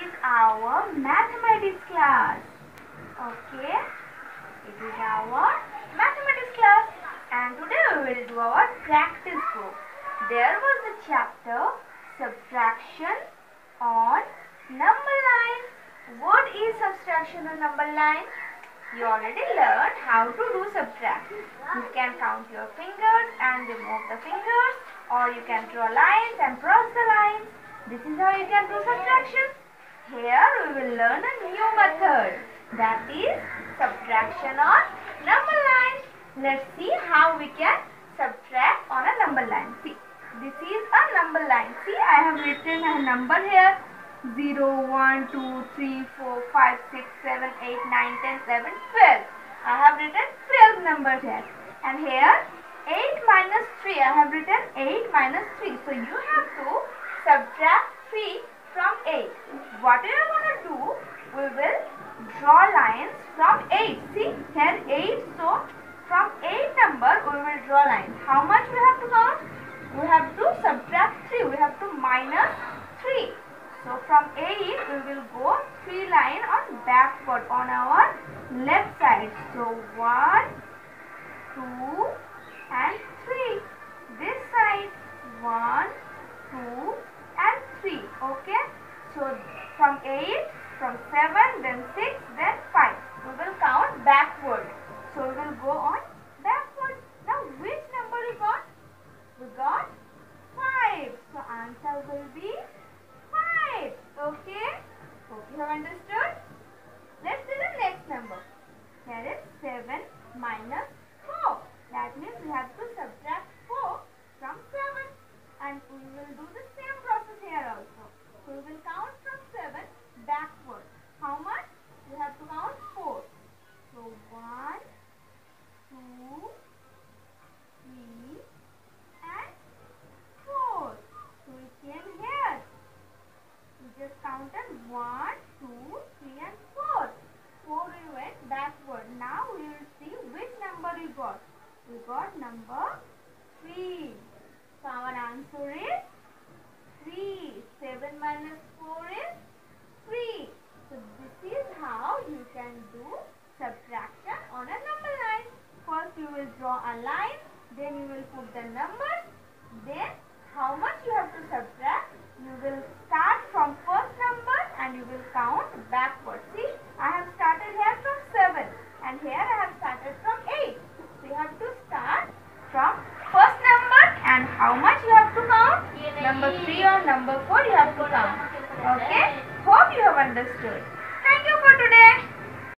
is our mathematics class. Okay, it is our mathematics class, and today we will do our practice book. There was the chapter subtraction on number line. What is subtraction on number line? You already learned how to do subtract. You can count your fingers and remove the fingers, or you can draw lines and cross the lines. This is how you can do subtraction. Here we will learn a new method that is subtraction on number line. Let's see how we can subtract on a number line. See, this is a number line. See, I have written a number here. 0, 1, 2, 3, 4, 5, 6, 7, 8, 9, 10, 11, 12. I have written 12 numbers here. And here 8 minus 3. I have written 8 minus 3. So you have to subtract 3 from 8. What we are going to do, we will draw lines from 8. See, here 8. So from 8 number, we will draw lines. How much we have to count? We have to subtract 3. We have to minus 3. So from 8 we will go 3 line on backward on our left side. So 1, 2 and 3. So from 8, from 7, then 6, then 5. We will count backward. So we will go on backward. Now which number we got? We got 5. So answer will be 5. Okay? Hope you have understood. Let's do the next number. Here is 7 minus 4. That means we have to subtract 4 from 7. And we will do the same process here also. So we will count from 7 backward. How much? We have to count 4. So 1, 2, 3, and 4. So we came here. We just counted 1, 2, 3 and 4. 4 we went backward. Now we will see which number we got. We got number 3. So our answer is 3. 7 minus 4 is 3. So this is how you can do subtraction on a number line. First you will draw a line, then you will put the numbers, then how much you have to subtract, you will start from first number and you will count backwards. See, I have started here from 7 and here I have started from 8. So you have to start from first number and how much you have to count? Number 3 number 4 you have to count. Okay? Hope you have understood. Thank you for today.